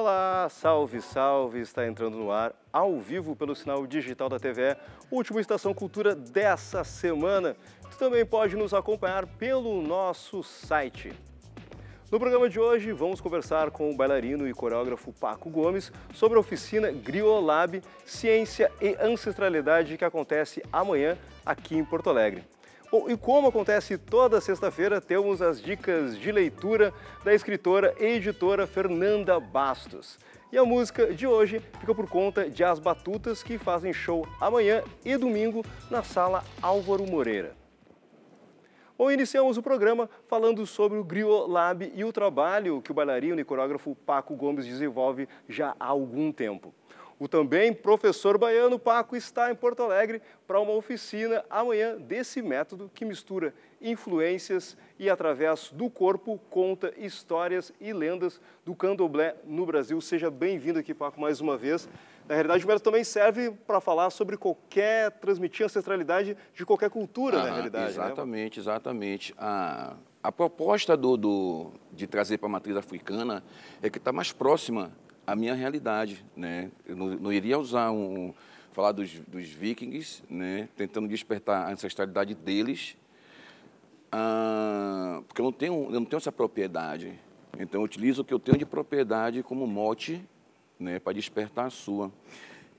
Olá, salve, salve! Está entrando no ar, ao vivo pelo sinal digital da TVE, última Estação Cultura dessa semana. Tu também pode nos acompanhar pelo nosso site. No programa de hoje, vamos conversar com o bailarino e coreógrafo Paco Gomes sobre a oficina Griolab Ciência e Ancestralidade que acontece amanhã aqui em Porto Alegre. Bom, e como acontece toda sexta-feira, temos as dicas de leitura da escritora e editora Fernanda Bastos. E a música de hoje fica por conta de As Batutas, que fazem show amanhã e domingo na sala Álvaro Moreira. Bom, iniciamos o programa falando sobre o Griot Lab e o trabalho que o bailarino e coreógrafo Paco Gomes desenvolve já há algum tempo. O também professor baiano Paco está em Porto Alegre para uma oficina amanhã desse método que mistura influências e, através do corpo, conta histórias e lendas do candomblé no Brasil. Seja bem-vindo aqui, Paco, mais uma vez. Na realidade, o método também serve para falar sobre qualquer, transmitir ancestralidade de qualquer cultura, ah, na realidade. Né? Exatamente, né? exatamente. A, a proposta do, do de trazer para a matriz africana é que está mais próxima a minha realidade, né? Eu não, não iria usar um, falar dos, dos, vikings, né? Tentando despertar a ancestralidade deles, ah, porque eu não tenho, eu não tenho essa propriedade. Então eu utilizo o que eu tenho de propriedade como mote, né? Para despertar a sua.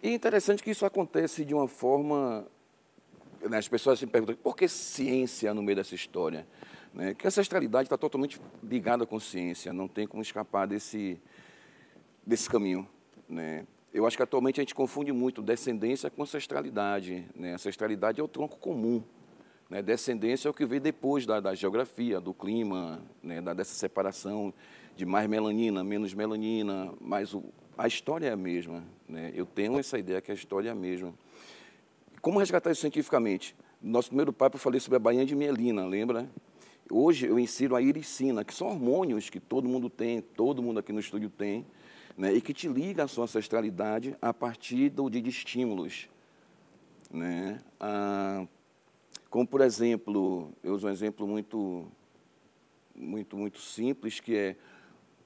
E é interessante que isso acontece de uma forma, né? as pessoas se perguntam por que ciência no meio dessa história, né? Que a ancestralidade está totalmente ligada com ciência, não tem como escapar desse desse caminho. Né? Eu acho que atualmente a gente confunde muito descendência com ancestralidade. Né? Ancestralidade é o tronco comum. Né? Descendência é o que vem depois da, da geografia, do clima, né? da, dessa separação de mais melanina, menos melanina, mas o, a história é a mesma. Né? Eu tenho essa ideia que a história é a mesma. Como resgatar isso cientificamente? No nosso primeiro papo eu falei sobre a bainha de mielina, lembra? Hoje eu insiro a iricina, que são hormônios que todo mundo tem, todo mundo aqui no estúdio tem, né, e que te liga à sua ancestralidade a partir do, de, estímulos. Né? Ah, como, por exemplo, eu uso um exemplo muito, muito, muito simples, que é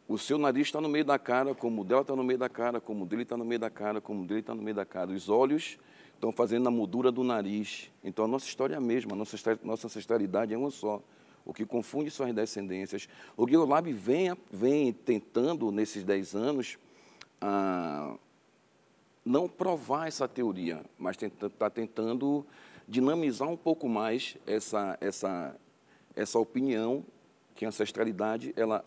o seu nariz está no meio da cara, como o dela está no meio da cara, como o dele está no meio da cara, como o dele está no meio da cara. Os olhos estão fazendo a moldura do nariz. Então, a nossa história é a mesma, a nossa, nossa ancestralidade é uma só o que confunde são as descendências. O Guilherme vem, vem tentando, nesses dez anos, ah, não provar essa teoria, mas está tentando dinamizar um pouco mais essa, essa, essa opinião que a ancestralidade ela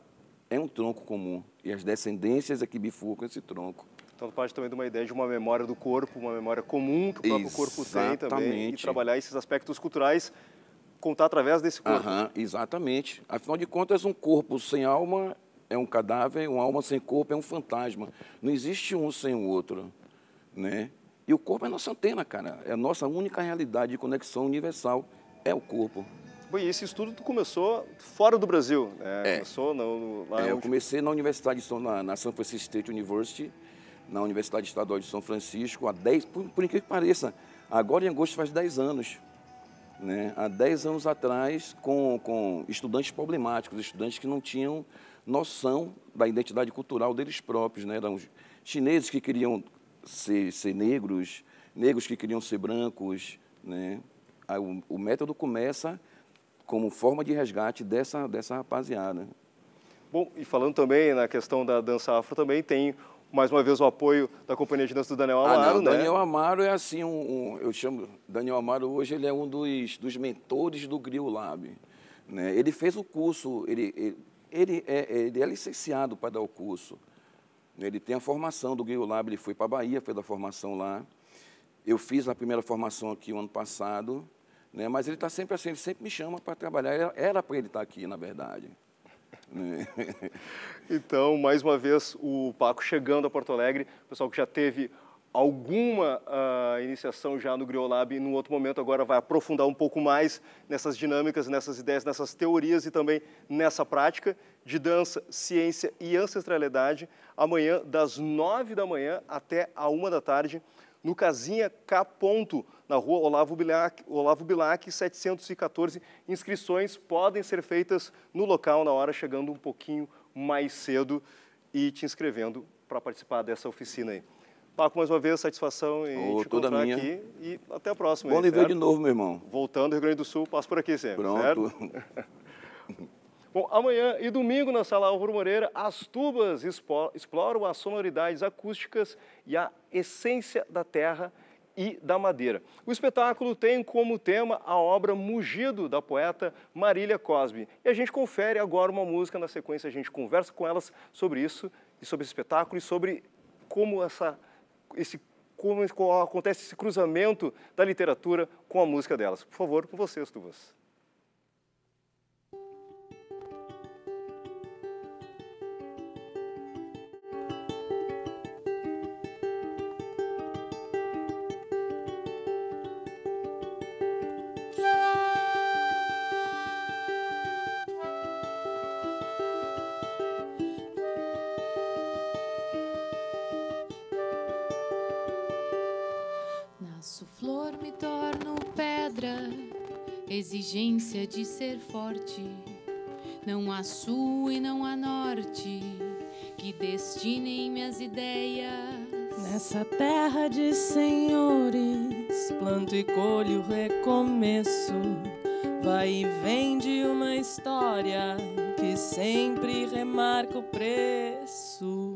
é um tronco comum e as descendências é que bifurcam esse tronco. Então, parte também de uma ideia de uma memória do corpo, uma memória comum que o próprio Exatamente. corpo tem também, e trabalhar esses aspectos culturais contar através desse corpo. Uhum, exatamente. Afinal de contas, um corpo sem alma é um cadáver, uma alma sem corpo é um fantasma. Não existe um sem o outro, né? E o corpo é a nossa antena, cara. É a nossa única realidade de conexão universal, é o corpo. Bom, e esse estudo começou fora do Brasil, né? É. Começou no, lá é, onde... Eu comecei na Universidade de São, na, na San Francisco State University, na Universidade Estadual de São Francisco, há 10, por, por incrível que pareça, agora em agosto faz 10 anos né, há 10 anos atrás com, com estudantes problemáticos, estudantes que não tinham noção da identidade cultural deles próprios. Né? Eram chineses que queriam ser, ser negros, negros que queriam ser brancos. Né? Aí, o, o método começa como forma de resgate dessa, dessa rapaziada. Bom, e falando também na questão da dança afro, também tem mais uma vez o apoio da companhia de dança do Daniel Amaro, ah, não, né? Daniel Amaro é assim, um, um, eu chamo, Daniel Amaro hoje ele é um dos, dos mentores do Grill Lab. Né? Ele fez o curso, ele, ele, ele, é, ele é licenciado para dar o curso. Ele tem a formação do Grill Lab, ele foi para a Bahia, fez a formação lá. Eu fiz a primeira formação aqui o ano passado, né? mas ele está sempre assim, ele sempre me chama para trabalhar. Era para ele estar tá aqui, na verdade. então, mais uma vez, o Paco chegando a Porto Alegre, pessoal que já teve alguma uh, iniciação já no Griolab e outro momento agora vai aprofundar um pouco mais nessas dinâmicas, nessas ideias, nessas teorias e também nessa prática de dança, ciência e ancestralidade, amanhã das nove da manhã até a uma da tarde, no Casinha K. Ponto, na rua Olavo Bilac, Olavo Bilac 714. Inscrições podem ser feitas no local na hora, chegando um pouquinho mais cedo e te inscrevendo para participar dessa oficina aí. Paco, mais uma vez, satisfação em oh, te encontrar minha. aqui e até a próxima. Bom aí, ver de novo, meu irmão. Voltando do Rio Grande do Sul, passo por aqui sempre, Pronto. Bom, amanhã e domingo na Sala Álvaro Moreira, as tubas exploram as sonoridades acústicas e a essência da terra e da madeira. O espetáculo tem como tema a obra Mugido, da poeta Marília Cosby. E a gente confere agora uma música, na sequência a gente conversa com elas sobre isso, e sobre esse espetáculo, e sobre como, essa, esse, como acontece esse cruzamento da literatura com a música delas. Por favor, com vocês, Tuvas. Exigência de ser forte. Não há sul e não há norte que destinem minhas ideias. Nessa terra de senhores, planto e colho recomeço. Vai e vem de uma história que sempre remarca o preço.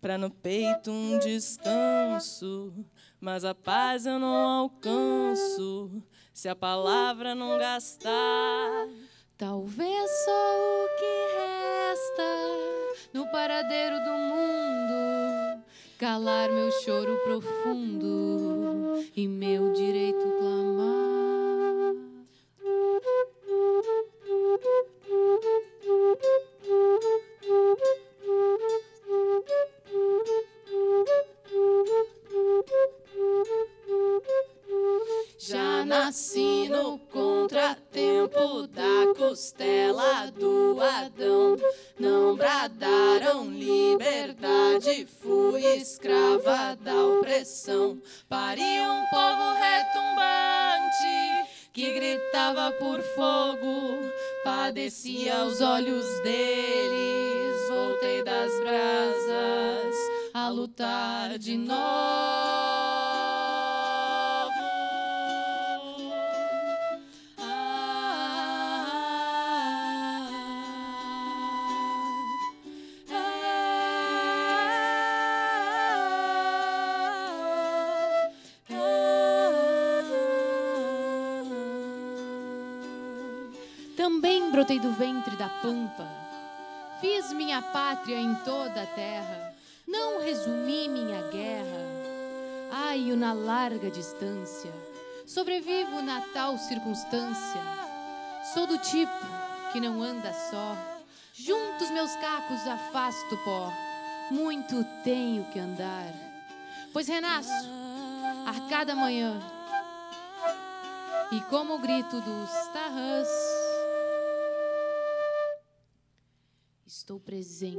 pra no peito um descanso mas a paz eu não alcanço se a palavra não gastar. Talvez só o que resta no paradeiro do mundo calar meu choro profundo e meu direito clamar. Nasci no contratempo da costela do Adão. Não bradaram liberdade, fui escrava da opressão. Pari um povo retumbante que gritava por fogo, padecia os olhos deles. Voltei das brasas a lutar de novo. Brotei do ventre da pampa. Fiz minha pátria em toda a terra. Não resumi minha guerra. Aio na larga distância. Sobrevivo na tal circunstância. Sou do tipo que não anda só. Juntos meus cacos afasto pó. Muito tenho que andar. Pois renasço a cada manhã. E como o grito dos tarrãs Estou presente.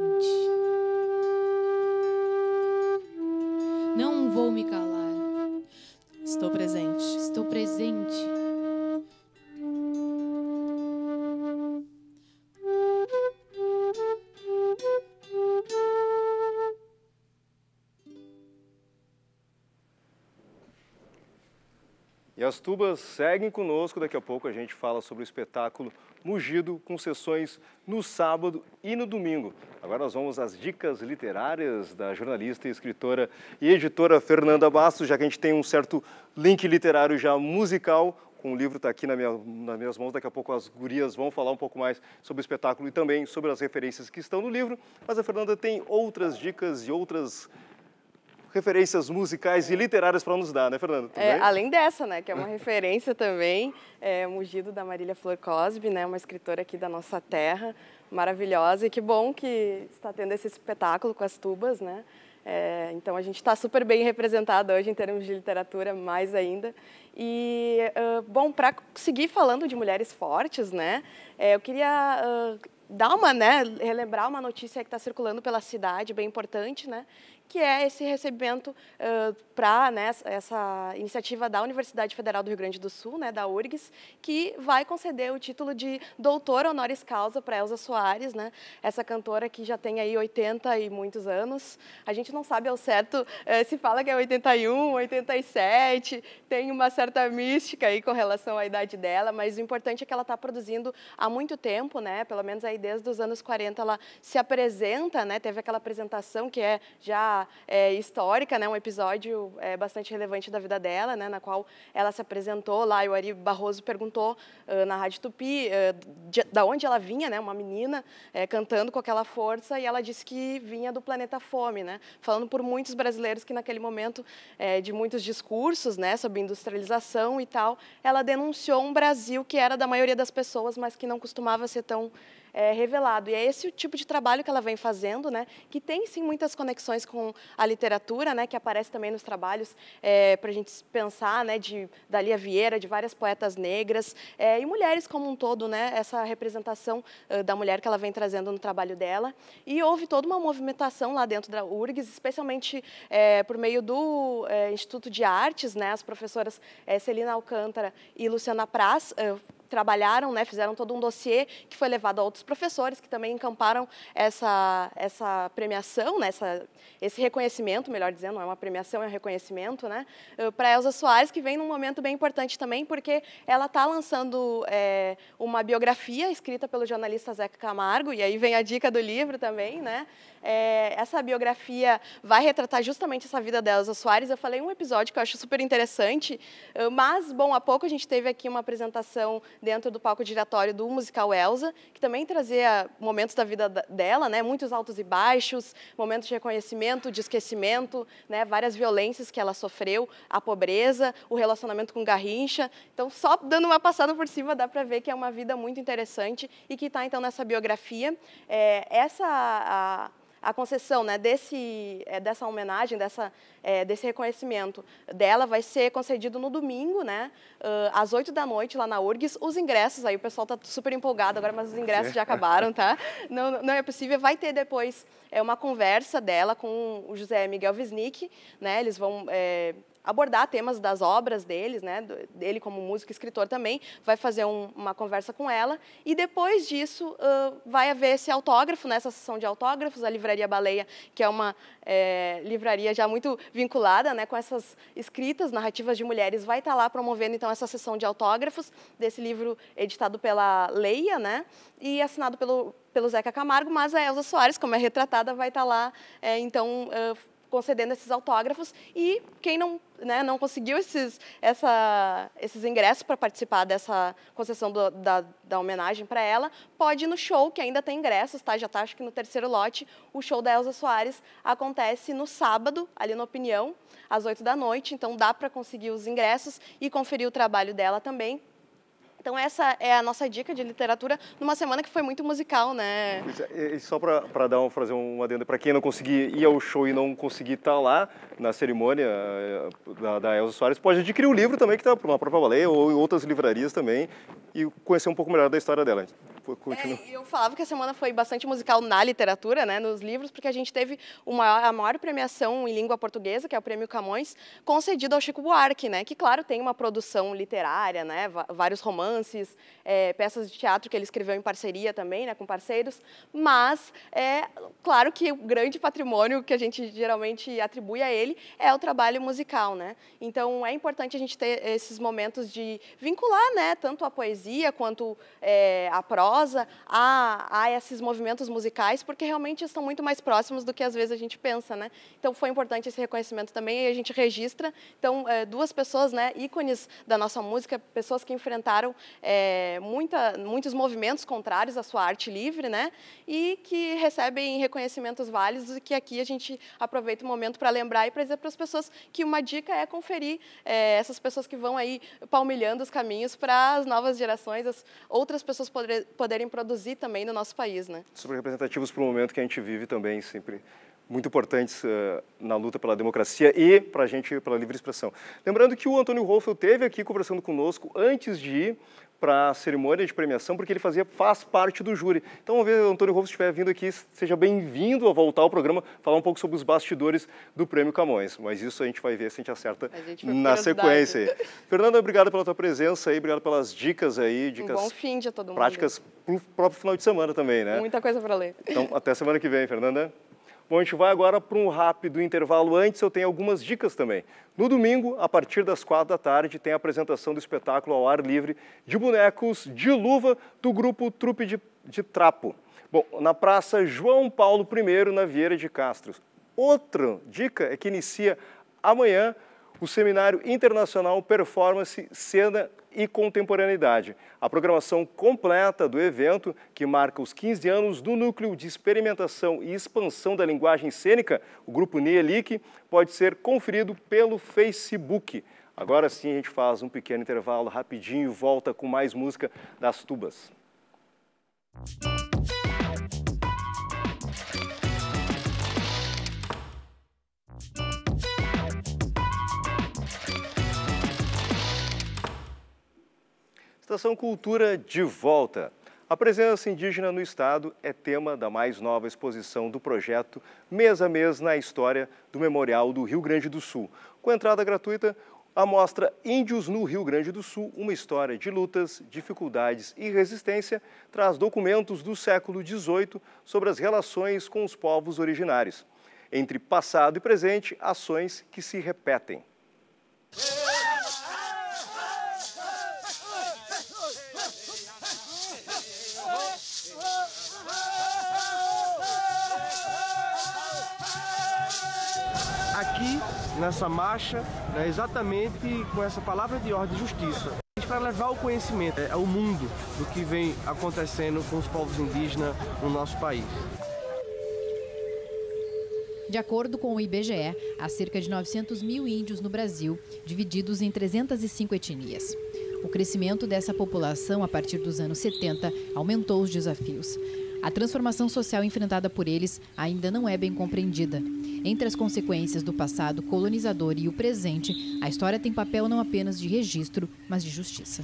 Não vou me calar. Estou presente. Estou presente. As tubas seguem conosco. Daqui a pouco a gente fala sobre o espetáculo Mugido, com sessões no sábado e no domingo. Agora nós vamos às dicas literárias da jornalista, escritora e editora Fernanda Bastos, já que a gente tem um certo link literário já musical. Com o livro está aqui na minha, nas minhas mãos, daqui a pouco as gurias vão falar um pouco mais sobre o espetáculo e também sobre as referências que estão no livro. Mas a Fernanda tem outras dicas e outras referências musicais e literárias para nos dar, né, Fernanda? É, além dessa, né, que é uma referência também, é Mugido da Marília Flor Cosby, né, uma escritora aqui da nossa terra, maravilhosa, e que bom que está tendo esse espetáculo com as tubas, né, é, então a gente está super bem representado hoje em termos de literatura, mais ainda. E, uh, bom, para seguir falando de mulheres fortes, né, é, eu queria uh, dar uma, né, relembrar uma notícia que está circulando pela cidade, bem importante, né, que é esse recebimento uh, para né, essa iniciativa da Universidade Federal do Rio Grande do Sul, né, da URGS, que vai conceder o título de doutora honoris causa para Elza Soares, né, essa cantora que já tem aí 80 e muitos anos. A gente não sabe ao certo uh, se fala que é 81, 87, tem uma certa mística aí com relação à idade dela, mas o importante é que ela está produzindo há muito tempo, né, pelo menos aí desde os anos 40 ela se apresenta, né, teve aquela apresentação que é já é, histórica, né, um episódio é, bastante relevante da vida dela, né, na qual ela se apresentou lá e o Ari Barroso perguntou uh, na Rádio Tupi uh, de, da onde ela vinha, né, uma menina é, cantando com aquela força e ela disse que vinha do planeta Fome, né, falando por muitos brasileiros que naquele momento é, de muitos discursos, né, sobre industrialização e tal, ela denunciou um Brasil que era da maioria das pessoas, mas que não costumava ser tão é, revelado. E é esse o tipo de trabalho que ela vem fazendo, né, que tem sim muitas conexões com a literatura, né, que aparece também nos trabalhos é, para a gente pensar, né, de Dalia Vieira, de várias poetas negras é, e mulheres como um todo, né, essa representação da mulher que ela vem trazendo no trabalho dela. E houve toda uma movimentação lá dentro da URGS, especialmente é, por meio do é, Instituto de Artes, né, as professoras é, Celina Alcântara e Luciana Praz trabalharam, né, fizeram todo um dossiê que foi levado a outros professores que também encamparam essa, essa premiação, né, essa, esse reconhecimento, melhor dizendo, não é uma premiação, é um reconhecimento, né, eh, para Elza Soares, que vem num momento bem importante também, porque ela está lançando é, uma biografia escrita pelo jornalista Zeca Camargo, e aí vem a dica do livro também, né, é, essa biografia vai retratar justamente essa vida da Elza Soares. Eu falei um episódio que eu acho super interessante, eh, mas, bom, há pouco a gente teve aqui uma apresentação dentro do palco giratório do musical Elsa, que também trazia momentos da vida dela, né, muitos altos e baixos, momentos de reconhecimento, de esquecimento, né, várias violências que ela sofreu, a pobreza, o relacionamento com Garrincha. Então, só dando uma passada por cima, dá para ver que é uma vida muito interessante e que está, então, nessa biografia. É, essa... A, a concessão né, desse, é, dessa homenagem, dessa, é, desse reconhecimento dela vai ser concedido no domingo, né, às 8 da noite, lá na URGS. Os ingressos, aí o pessoal está super empolgado agora, mas os ingressos já acabaram, tá? Não, não é possível. Vai ter depois é, uma conversa dela com o José Miguel Wisnik, né, eles vão é, abordar temas das obras deles, né, dele como músico e escritor também, vai fazer um, uma conversa com ela. E depois disso uh, vai haver esse autógrafo, nessa né, sessão de autógrafos, a Livraria Baleia, que é uma é, livraria já muito vinculada né, com essas escritas, narrativas de mulheres, vai estar lá promovendo então essa sessão de autógrafos desse livro editado pela Leia, né, e assinado pelo, pelo Zeca Camargo, mas a Elza Soares, como é retratada, vai estar lá, é, então, uh, concedendo esses autógrafos e quem não, né, não conseguiu esses, essa, esses ingressos para participar dessa concessão do, da, da homenagem para ela, pode ir no show, que ainda tem ingressos, tá? já está acho que no terceiro lote, o show da Elza Soares acontece no sábado, ali no Opinião, às 8 da noite, então dá para conseguir os ingressos e conferir o trabalho dela também, então essa é a nossa dica de literatura numa semana que foi muito musical, né? E só para dar um, fazer um adendo para quem não conseguir ir ao show e não conseguir estar tá lá na cerimônia eh, da, da Elza Soares, pode adquirir o livro também que está na própria Baleia ou em outras livrarias também e conhecer um pouco melhor da história dela. Continua. É, eu falava que a semana foi bastante musical na literatura, né, nos livros, porque a gente teve a maior premiação em língua portuguesa, que é o Prêmio Camões, concedido ao Chico Buarque, né, que, claro, tem uma produção literária, né, vários romances, é, peças de teatro que ele escreveu em parceria também, né, com parceiros, mas é claro que o grande patrimônio que a gente geralmente atribui a ele é o trabalho musical, né. Então, é importante a gente ter esses momentos de vincular, né, tanto a poesia quanto é, a prosa a, a esses movimentos musicais, porque realmente estão muito mais próximos do que às vezes a gente pensa, né? Então foi importante esse reconhecimento também e a gente registra. Então é, duas pessoas, né, ícones da nossa música, pessoas que enfrentaram é, muita, muitos movimentos contrários à sua arte livre, né? E que recebem reconhecimentos válidos e que aqui a gente aproveita o momento para lembrar e para dizer para as pessoas que uma dica é conferir é, essas pessoas que vão aí palmilhando os caminhos para as novas gerações, as outras pessoas poder, poderem produzir também no nosso país, né? Super representativos para o momento que a gente vive também, sempre muito importantes uh, na luta pela democracia e para a gente pela livre expressão. Lembrando que o Antônio Rolfo esteve aqui conversando conosco antes de ir para a cerimônia de premiação, porque ele fazia faz parte do júri. Então, vez o Antônio Rolfo estiver vindo aqui, seja bem-vindo a voltar ao programa, falar um pouco sobre os bastidores do Prêmio Camões. Mas isso a gente vai ver se a gente acerta gente na sequência. Fernanda, obrigado pela tua presença aí, obrigado pelas dicas aí, dicas um bom fim de todo mundo. práticas para o próprio final de semana também, né? Muita coisa para ler. Então, até semana que vem, Fernanda. Bom, a gente vai agora para um rápido intervalo. Antes, eu tenho algumas dicas também. No domingo, a partir das quatro da tarde, tem a apresentação do espetáculo ao ar livre de bonecos de luva do grupo Trupe de, de Trapo. Bom, na Praça João Paulo I, na Vieira de Castro. Outra dica é que inicia amanhã o Seminário Internacional Performance, Cena e Contemporaneidade. A programação completa do evento, que marca os 15 anos do Núcleo de Experimentação e Expansão da Linguagem Cênica, o Grupo NIELIC, pode ser conferido pelo Facebook. Agora sim a gente faz um pequeno intervalo rapidinho e volta com mais música das tubas. Estação Cultura de volta. A presença indígena no Estado é tema da mais nova exposição do projeto Mês a Mês na História do Memorial do Rio Grande do Sul. Com entrada gratuita, a mostra Índios no Rio Grande do Sul, uma história de lutas, dificuldades e resistência, traz documentos do século XVIII sobre as relações com os povos originários. Entre passado e presente, ações que se repetem. Nessa marcha né, exatamente com essa palavra de ordem justiça para levar o conhecimento é, ao mundo do que vem acontecendo com os povos indígenas no nosso país. De acordo com o IBGE, há cerca de 900 mil índios no Brasil, divididos em 305 etnias. O crescimento dessa população a partir dos anos 70 aumentou os desafios. A transformação social enfrentada por eles ainda não é bem compreendida. Entre as consequências do passado colonizador e o presente, a história tem papel não apenas de registro, mas de justiça.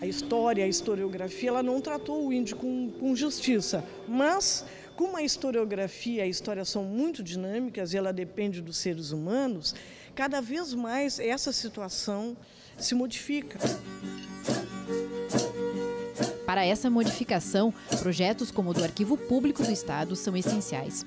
A história, a historiografia, ela não tratou o índio com, com justiça, mas como a historiografia e a história são muito dinâmicas e ela depende dos seres humanos, cada vez mais essa situação se modifica. Para essa modificação, projetos como o do Arquivo Público do Estado são essenciais.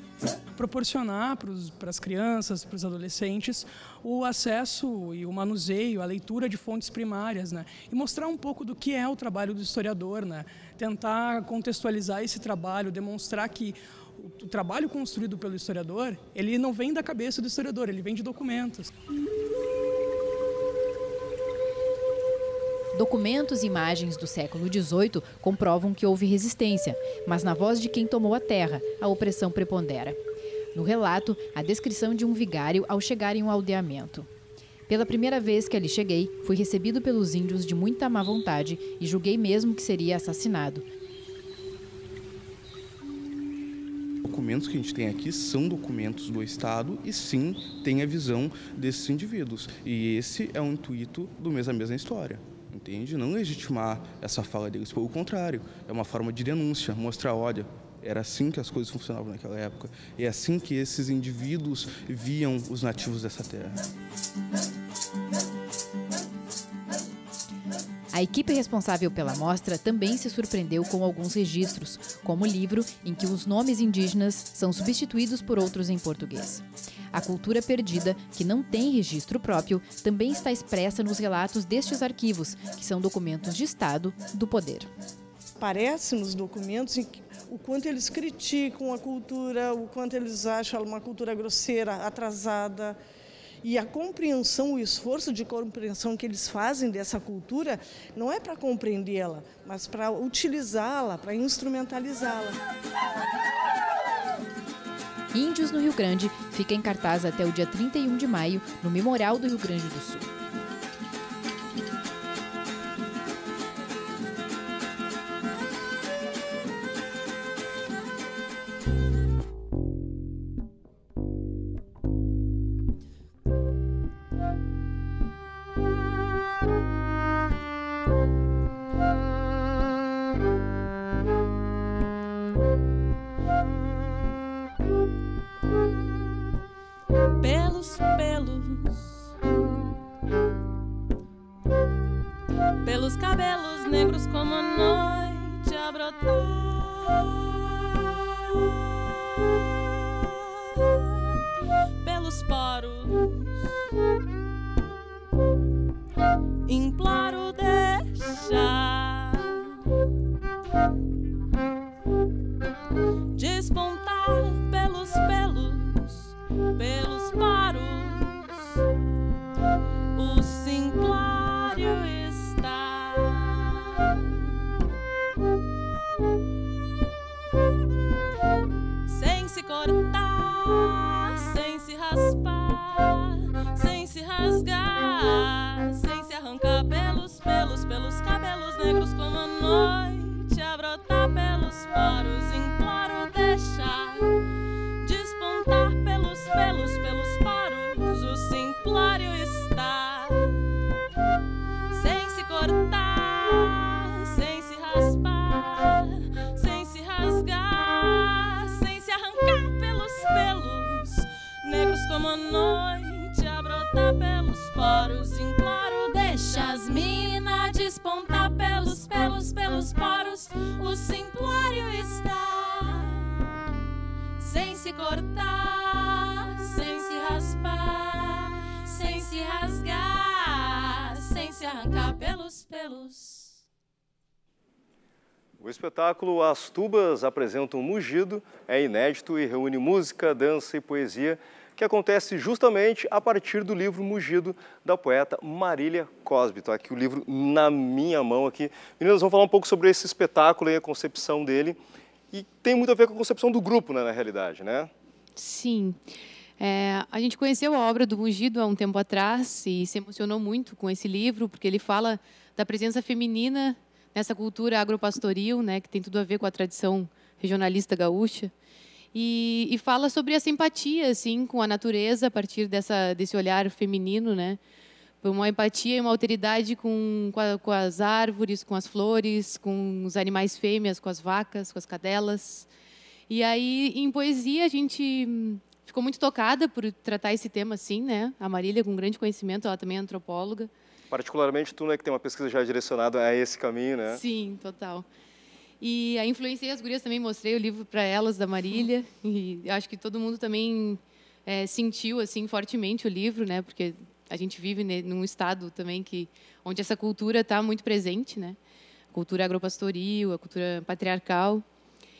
Proporcionar para as crianças, para os adolescentes, o acesso e o manuseio, a leitura de fontes primárias, né? E mostrar um pouco do que é o trabalho do historiador, né? Tentar contextualizar esse trabalho, demonstrar que o trabalho construído pelo historiador, ele não vem da cabeça do historiador, ele vem de documentos. Documentos e imagens do século XVIII comprovam que houve resistência, mas na voz de quem tomou a terra, a opressão prepondera. No relato, a descrição de um vigário ao chegar em um aldeamento. Pela primeira vez que ali cheguei, fui recebido pelos índios de muita má vontade e julguei mesmo que seria assassinado. documentos que a gente tem aqui são documentos do Estado e sim tem a visão desses indivíduos. E esse é o intuito do Mesa Mesma História. Entende? Não legitimar essa fala deles, pelo contrário, é uma forma de denúncia, mostrar, olha, era assim que as coisas funcionavam naquela época, é assim que esses indivíduos viam os nativos dessa terra. A equipe responsável pela mostra também se surpreendeu com alguns registros, como o livro em que os nomes indígenas são substituídos por outros em português. A cultura perdida, que não tem registro próprio, também está expressa nos relatos destes arquivos, que são documentos de Estado do poder. Parece nos documentos o quanto eles criticam a cultura, o quanto eles acham uma cultura grosseira, atrasada. E a compreensão, o esforço de compreensão que eles fazem dessa cultura não é para compreendê-la, mas para utilizá-la, para instrumentalizá-la. Índios no Rio Grande fica em cartaz até o dia 31 de maio no Memorial do Rio Grande do Sul. O espetáculo As Tubas apresenta um mugido, é inédito e reúne música, dança e poesia, que acontece justamente a partir do livro Mugido, da poeta Marília Cosby. Está aqui o livro na minha mão aqui. Meninas, vamos falar um pouco sobre esse espetáculo e a concepção dele. E tem muito a ver com a concepção do grupo, né, na realidade, né? Sim. É, a gente conheceu a obra do Mugido há um tempo atrás e se emocionou muito com esse livro, porque ele fala da presença feminina nessa cultura agropastoril, né, que tem tudo a ver com a tradição regionalista gaúcha. E, e, fala sobre a simpatia assim com a natureza a partir dessa desse olhar feminino, né? Uma empatia e uma alteridade com, com, a, com, as árvores, com as flores, com os animais fêmeas, com as vacas, com as cadelas. E aí, em poesia, a gente ficou muito tocada por tratar esse tema assim, né? A Marília, com grande conhecimento, ela também é antropóloga. Particularmente tu, né, que tem uma pesquisa já direcionada a esse caminho, né? Sim, total. E a influenciei as gurias também, mostrei o livro para elas da Marília e acho que todo mundo também é, sentiu assim fortemente o livro, né? Porque a gente vive num estado também que onde essa cultura está muito presente, né? Cultura agropastoril, a cultura patriarcal.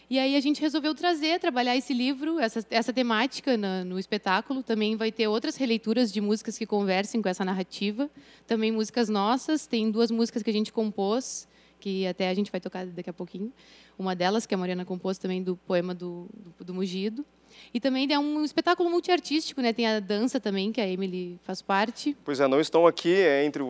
E aí a gente resolveu trazer, trabalhar esse livro, essa, essa temática na, no espetáculo. Também vai ter outras releituras de músicas que conversem com essa narrativa. Também músicas nossas. Tem duas músicas que a gente compôs, que até a gente vai tocar daqui a pouquinho. Uma delas, que a Mariana compôs também do poema do, do, do Mugido. E também é um espetáculo multiartístico, né? Tem a dança também, que a Emily faz parte. Pois é, não estão aqui é, entre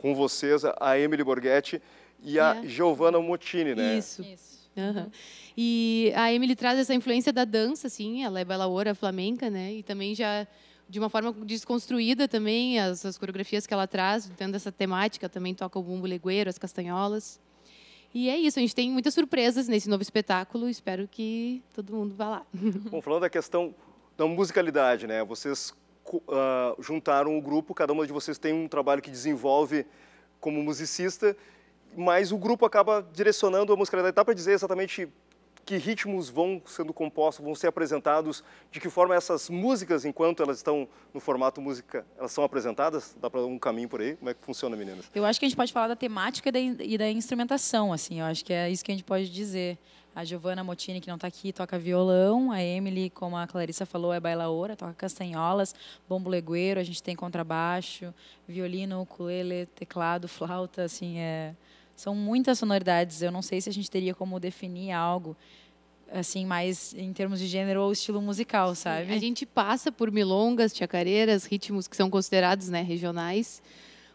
com vocês a Emily Borghetti e a é. Giovanna Mottini, né? Isso. Isso. Uhum. E a Emily traz essa influência da dança, assim, ela é bailaora flamenca, né? E também já de uma forma desconstruída também, as, as coreografias que ela traz, dentro dessa temática, também toca o bumbo legueiro, as castanholas. E é isso, a gente tem muitas surpresas nesse novo espetáculo, espero que todo mundo vá lá. Bom, falando da questão da musicalidade, né? Vocês uh, juntaram o grupo, cada uma de vocês tem um trabalho que desenvolve como musicista, mas o grupo acaba direcionando a musicalidade. Dá para dizer exatamente que ritmos vão sendo compostos, vão ser apresentados, de que forma essas músicas, enquanto elas estão no formato música, elas são apresentadas? Dá para um caminho por aí? Como é que funciona, meninas? Eu acho que a gente pode falar da temática e da instrumentação, assim, eu acho que é isso que a gente pode dizer. A Giovanna Motini, que não está aqui, toca violão. A Emily, como a Clarissa falou, é bailaora, toca castanholas, bombo legueiro, a gente tem contrabaixo, violino, ukulele, teclado, flauta, assim, é são muitas sonoridades. Eu não sei se a gente teria como definir algo assim mais em termos de gênero ou estilo musical, sabe? A gente passa por milongas, chacareiras, ritmos que são considerados, né, regionais,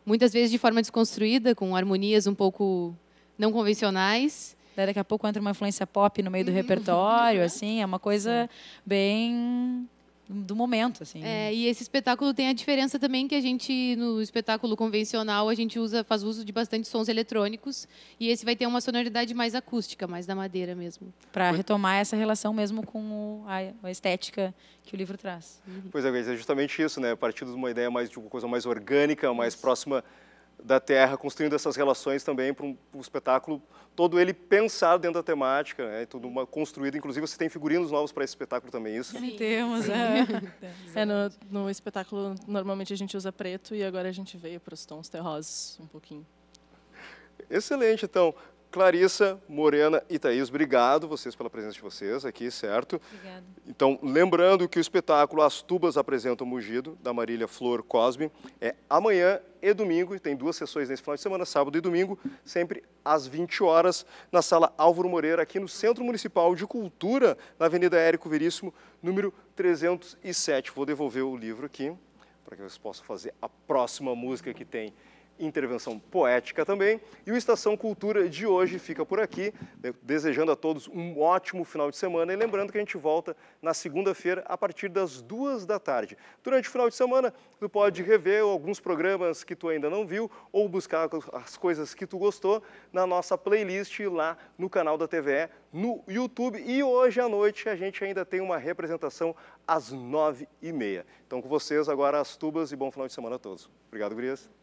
muitas vezes de forma desconstruída, com harmonias um pouco não convencionais. Daí daqui a pouco entra uma influência pop no meio do uhum. repertório, assim, é uma coisa bem do momento, assim. É, e esse espetáculo tem a diferença também que a gente, no espetáculo convencional, a gente usa, faz uso de bastante sons eletrônicos e esse vai ter uma sonoridade mais acústica, mais da madeira mesmo. Para retomar essa relação mesmo com o, a, a, estética que o livro traz. Uhum. Pois é, é justamente isso, né? A partir de uma ideia mais de uma coisa mais orgânica, mais isso. próxima da Terra, construindo essas relações também para um, um, espetáculo todo ele pensado dentro da temática, né? tudo uma, construído. Inclusive, você tem figurinos novos para esse espetáculo também, isso? Sim, temos. É. é no, no, espetáculo, normalmente a gente usa preto e agora a gente veio para os tons terrosos um pouquinho. Excelente, então. Clarissa, Morena e Thaís, obrigado vocês pela presença de vocês aqui, certo? Obrigada. Então, lembrando que o espetáculo As Tubas Apresentam Mugido, da Marília Flor Cosme, é amanhã e domingo, e tem duas sessões nesse final de semana, sábado e domingo, sempre às 20 horas, na Sala Álvaro Moreira, aqui no Centro Municipal de Cultura, na Avenida Érico Veríssimo, número 307. Vou devolver o livro aqui, para que vocês possam fazer a próxima música que tem intervenção poética também. E o Estação Cultura de hoje fica por aqui, desejando a todos um ótimo final de semana e lembrando que a gente volta na segunda-feira a partir das duas da tarde. Durante o final de semana, tu pode rever alguns programas que tu ainda não viu ou buscar as coisas que tu gostou na nossa playlist lá no canal da TVE, no YouTube. E hoje à noite a gente ainda tem uma representação às nove e meia. Então com vocês agora as tubas e bom final de semana a todos. Obrigado, Gurias.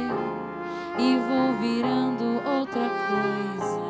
e vou virando outra coisa.